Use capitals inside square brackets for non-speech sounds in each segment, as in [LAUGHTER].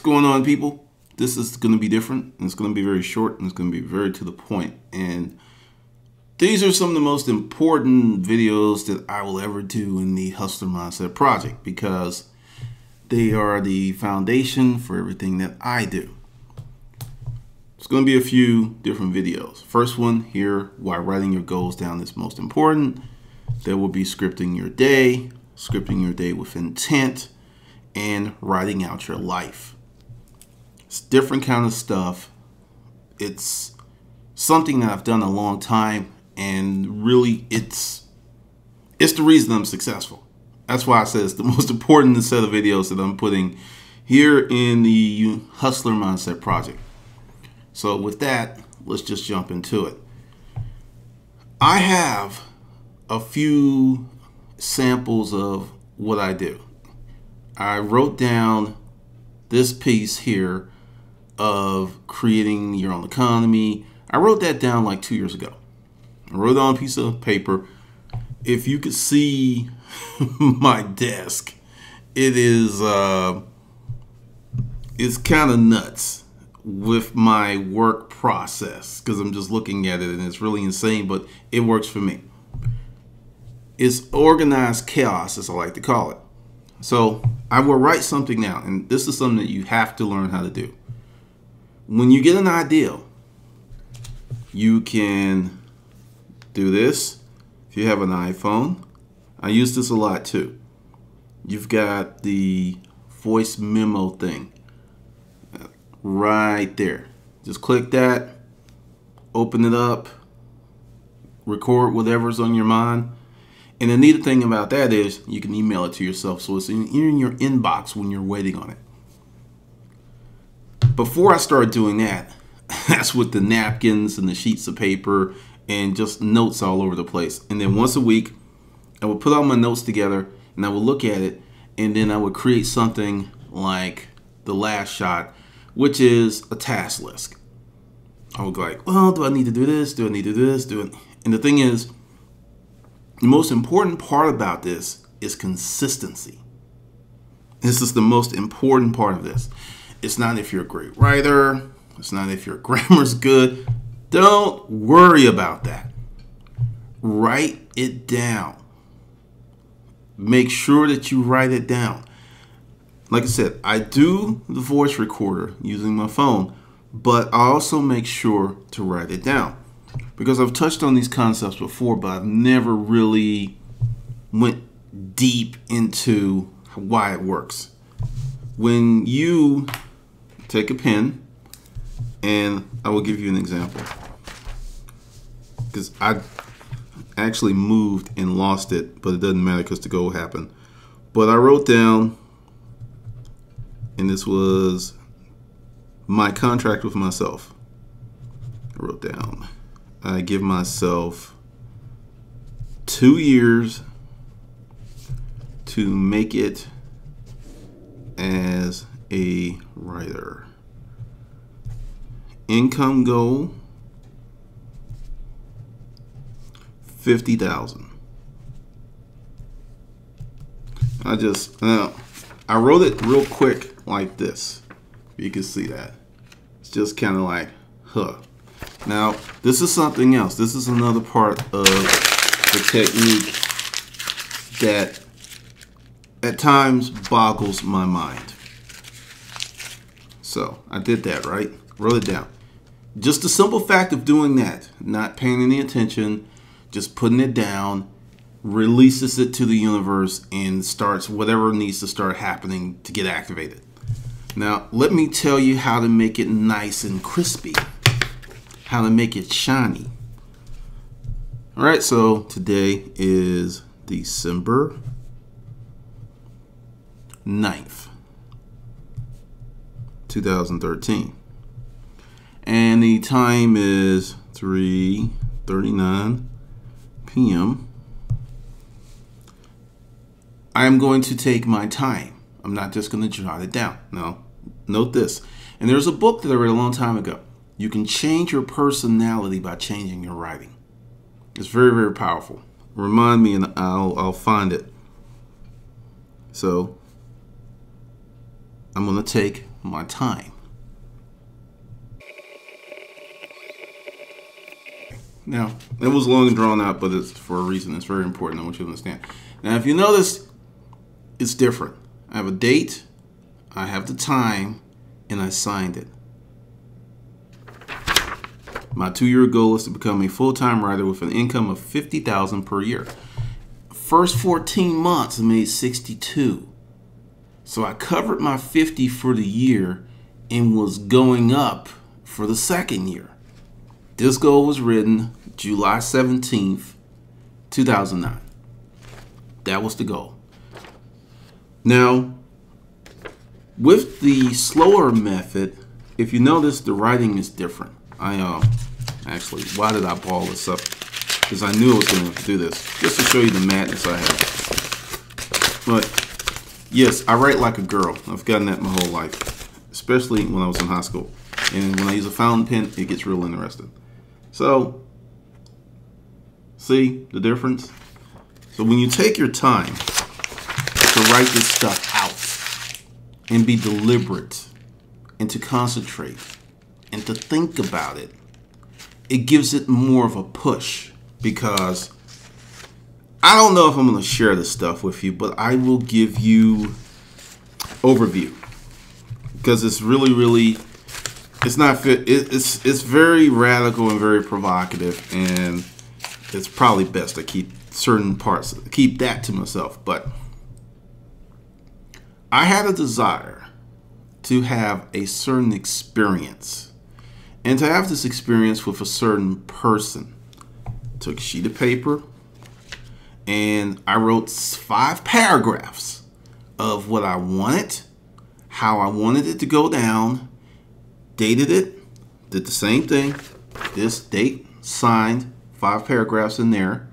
going on, people? This is going to be different. and It's going to be very short and it's going to be very to the point. And these are some of the most important videos that I will ever do in the Hustler Mindset Project because they are the foundation for everything that I do. It's going to be a few different videos. First one here, why writing your goals down is most important. There will be scripting your day, scripting your day with intent, and writing out your life. It's different kind of stuff. It's something that I've done a long time and really it's it's the reason I'm successful. That's why I said it's the [LAUGHS] most important set of videos that I'm putting here in the Hustler Mindset Project. So with that, let's just jump into it. I have a few samples of what I do. I wrote down this piece here of creating your own economy. I wrote that down like two years ago. I wrote it on a piece of paper. If you could see [LAUGHS] my desk, it is uh, it's kind of nuts with my work process because I'm just looking at it and it's really insane, but it works for me. It's organized chaos, as I like to call it. So I will write something down, and this is something that you have to learn how to do. When you get an idea, you can do this. If you have an iPhone, I use this a lot too. You've got the voice memo thing right there. Just click that, open it up, record whatever's on your mind. And the neat thing about that is you can email it to yourself so it's in, in your inbox when you're waiting on it. Before I started doing that, [LAUGHS] that's with the napkins and the sheets of paper and just notes all over the place. And then once a week, I would put all my notes together and I would look at it and then I would create something like the last shot, which is a task list. I would go like, well, do I need to do this? Do I need to do this? Do it? And the thing is, the most important part about this is consistency. This is the most important part of this. It's not if you're a great writer. It's not if your [LAUGHS] grammar's good. Don't worry about that. Write it down. Make sure that you write it down. Like I said, I do the voice recorder using my phone, but I also make sure to write it down because I've touched on these concepts before, but I've never really went deep into why it works. When you take a pen, and I will give you an example because I actually moved and lost it, but it doesn't matter because the goal happened. But I wrote down, and this was my contract with myself. I wrote down, I give myself two years to make it as a writer. Income goal fifty thousand. I just now I wrote it real quick like this. You can see that. It's just kind of like, huh. Now, this is something else. This is another part of the technique that at times boggles my mind. So, I did that, right? Wrote it down. Just the simple fact of doing that, not paying any attention, just putting it down, releases it to the universe and starts whatever needs to start happening to get activated. Now, let me tell you how to make it nice and crispy, how to make it shiny. All right, so today is December 9th, 2013. And the time is 3:39 p.m. I'm going to take my time. I'm not just going to jot it down. No, note this. And there's a book that I read a long time ago. You can change your personality by changing your writing. It's very, very powerful. Remind me and I'll, I'll find it. So, I'm going to take my time. Now, it was long and drawn out, but it's for a reason. It's very important. I want you to understand. Now, if you notice, it's different. I have a date, I have the time, and I signed it. My two-year goal is to become a full-time writer with an income of 50000 per year. First 14 months, I made 62. So I covered my 50 for the year and was going up for the second year. This goal was written July 17th, 2009. That was the goal. Now, with the slower method, if you notice, the writing is different. I uh, actually, why did I ball this up? Because I knew I was going to do this, just to show you the madness I have. But yes, I write like a girl. I've gotten that my whole life, especially when I was in high school. And when I use a fountain pen, it gets real interesting. So, see the difference? So when you take your time to write this stuff out and be deliberate and to concentrate and to think about it, it gives it more of a push because I don't know if I'm going to share this stuff with you, but I will give you overview because it's really, really, it's not fit. It's it's very radical and very provocative, and it's probably best to keep certain parts, keep that to myself. But I had a desire to have a certain experience and to have this experience with a certain person. Took a sheet of paper and I wrote five paragraphs of what I wanted, how I wanted it to go down, dated it, did the same thing, this date, signed, five paragraphs in there.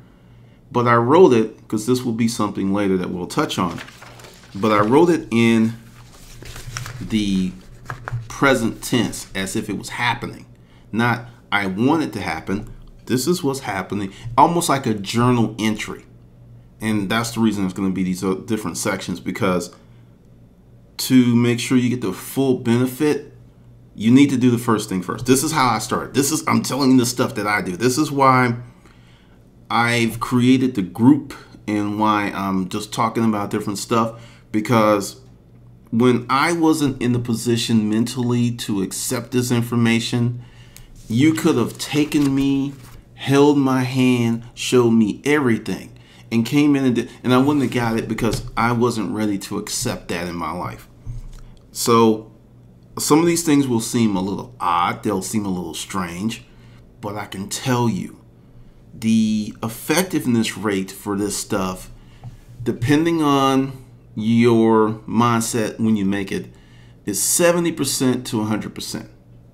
But I wrote it, because this will be something later that we'll touch on, but I wrote it in the present tense as if it was happening. Not I want it to happen. This is what's happening. Almost like a journal entry. And that's the reason it's going to be these different sections because to make sure you get the full benefit, you need to do the first thing first. This is how I started. This is I'm telling you the stuff that I do. This is why I've created the group and why I'm just talking about different stuff because when I wasn't in the position mentally to accept this information, you could have taken me, held my hand, showed me everything, and came in and did, and I wouldn't have got it because I wasn't ready to accept that in my life. So some of these things will seem a little odd, they'll seem a little strange, but I can tell you the effectiveness rate for this stuff, depending on your mindset when you make it is 70% to 100%.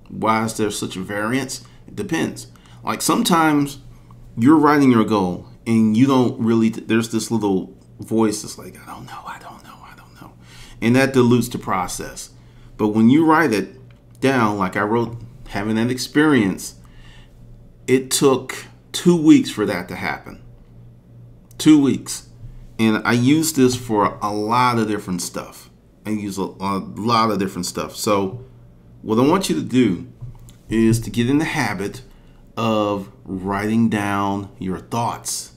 Why is there such a variance? It depends. Like sometimes you're writing your goal and you don't really, there's this little voice that's like, I don't know, I don't know, I don't know. And that dilutes the process. But when you write it down, like I wrote, having that experience, it took two weeks for that to happen. Two weeks. And I use this for a lot of different stuff. I use a, a lot of different stuff. So what I want you to do is to get in the habit of writing down your thoughts.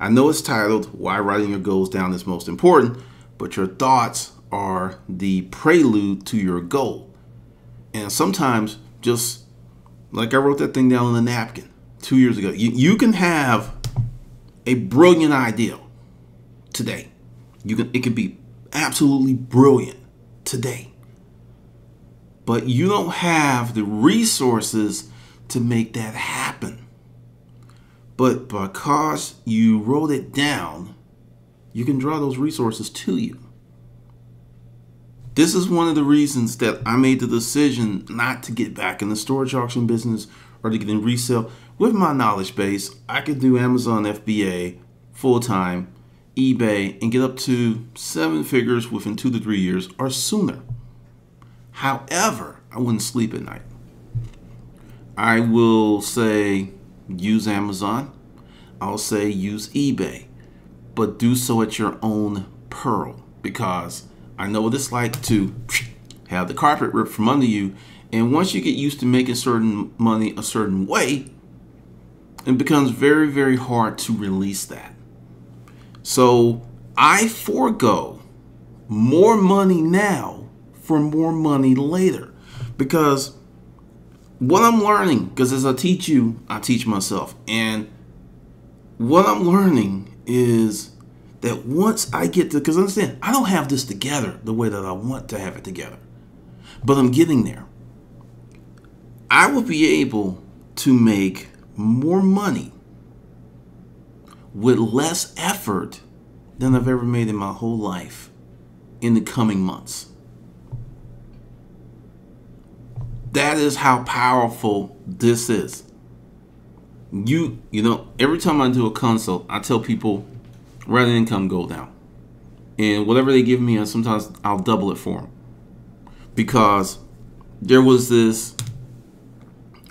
I know it's titled Why Writing Your Goals Down is Most Important, but your thoughts are the prelude to your goal. And sometimes, just like I wrote that thing down on a napkin two years ago, you, you can have a brilliant idea today. You can it can be absolutely brilliant today. But you don't have the resources to make that happen. But because you wrote it down, you can draw those resources to you. This is one of the reasons that I made the decision not to get back in the storage auction business or to get in resale. With my knowledge base, I could do Amazon FBA full time eBay and get up to seven figures within two to three years or sooner. However, I wouldn't sleep at night. I will say use Amazon. I'll say use eBay, but do so at your own peril because I know what it's like to [SNIFFS] have the carpet ripped from under you. And once you get used to making certain money a certain way, it becomes very, very hard to release that. So I forego more money now for more money later because what I'm learning, because as I teach you, I teach myself. And what I'm learning is that once I get to, because understand, I don't have this together the way that I want to have it together, but I'm getting there. I will be able to make more money with less effort than I've ever made in my whole life in the coming months. That is how powerful this is. You, you know, every time I do a consult, I tell people, write income go down. And whatever they give me, sometimes I'll double it for them. Because there was this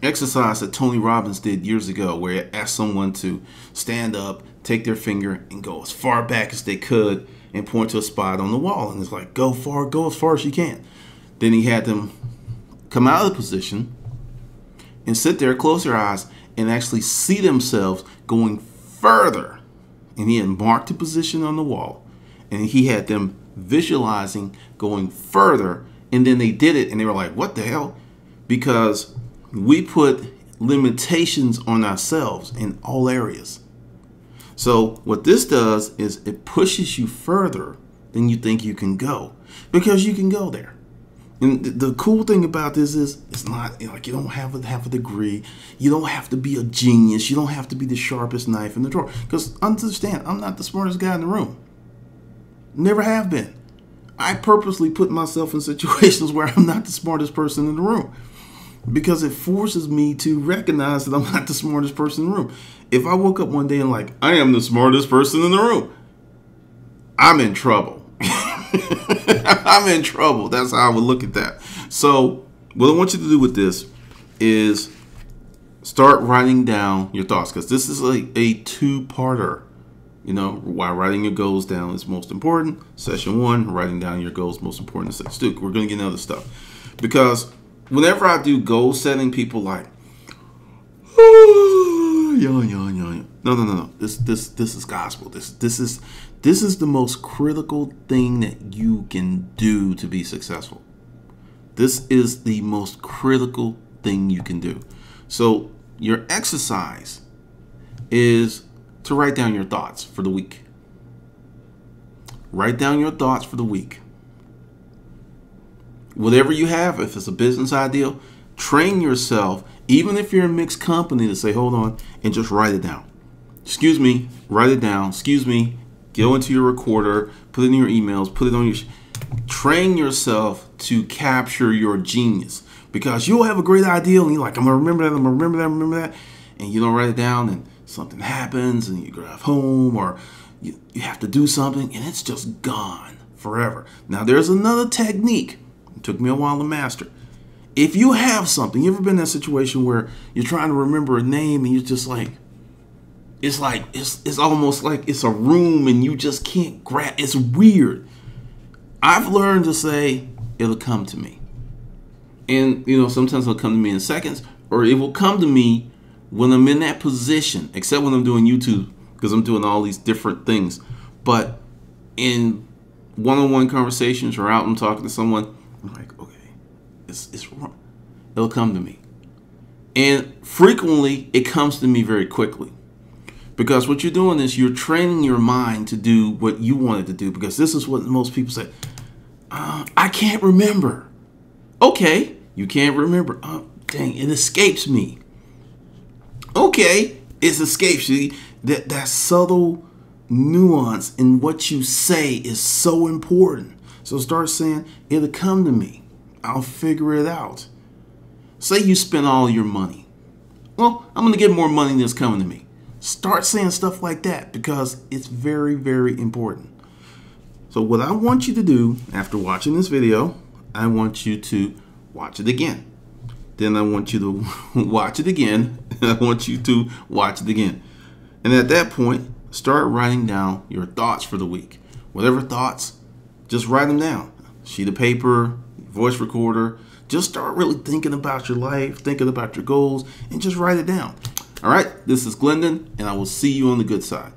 exercise that Tony Robbins did years ago where he asked someone to stand up, take their finger, and go as far back as they could and point to a spot on the wall. And it's like, go far, go as far as you can. Then he had them come out of the position and sit there, close their eyes, and actually see themselves going further. And he had marked a position on the wall, and he had them visualizing going further. And then they did it, and they were like, what the hell? Because we put limitations on ourselves in all areas. So what this does is it pushes you further than you think you can go because you can go there. And the cool thing about this is it's not like you don't have to have a degree. You don't have to be a genius. You don't have to be the sharpest knife in the drawer. Because understand, I'm not the smartest guy in the room. Never have been. I purposely put myself in [LAUGHS] situations where I'm not the smartest person in the room because it forces me to recognize that I'm not the smartest person in the room. If I woke up one day and like I am the smartest person in the room, I'm in trouble. [LAUGHS] I'm in trouble. That's how I would look at that. So, what I want you to do with this is start writing down your thoughts because this is like a two-parter. You know, why writing your goals down is most important. Session one, writing down your goals most important. Session two, we're going to get into other stuff because whenever I do goal setting, people like, yo, yo, yo. No, no, no, no. This, this, this is gospel. This, this is this is the most critical thing that you can do to be successful. This is the most critical thing you can do. So, your exercise is to write down your thoughts for the week. Write down your thoughts for the week. Whatever you have, if it's a business idea, train yourself, even if you're a mixed company, to say, hold on, and just write it down. Excuse me, write it down. Excuse me, go into your recorder, put it in your emails, put it on your. Train yourself to capture your genius because you'll have a great idea and you're like, I'm gonna remember that, I'm gonna remember that, remember that, and you don't write it down and something happens and you drive home or you, you have to do something and it's just gone forever. Now, there's another technique. It took me a while to master. If you have something, you ever been in that situation where you're trying to remember a name and you're just like, it's like it's it's almost like it's a room and you just can't grab it's weird. I've learned to say it'll come to me. And you know sometimes it'll come to me in seconds or it will come to me when i'm in that position except when i'm doing youtube because i'm doing all these different things. But in one-on-one conversations or out and talking to someone i'm like okay it's, it's wrong. It'll come to me. And frequently it comes to me very quickly because what you're doing is you're training your mind to do what you wanted to do. Because this is what most people say uh, I can't remember. Okay, you can't remember. Oh, dang, it escapes me. Okay, it escapes you. That, that subtle nuance in what you say is so important. So start saying, it'll come to me. I'll figure it out. Say you spend all your money. Well, I'm going to get more money than it's coming to me. Start saying stuff like that because it's very, very important. So what I want you to do after watching this video, I want you to watch it again. Then I want you to [LAUGHS] watch it again. [LAUGHS] I want you to watch it again. And at that point, start writing down your thoughts for the week. Whatever thoughts, just write them down. Sheet of paper, voice recorder. Just start really thinking about your life, thinking about your goals, and just write it down. All right, this is Glendon, and I will see you on the good side.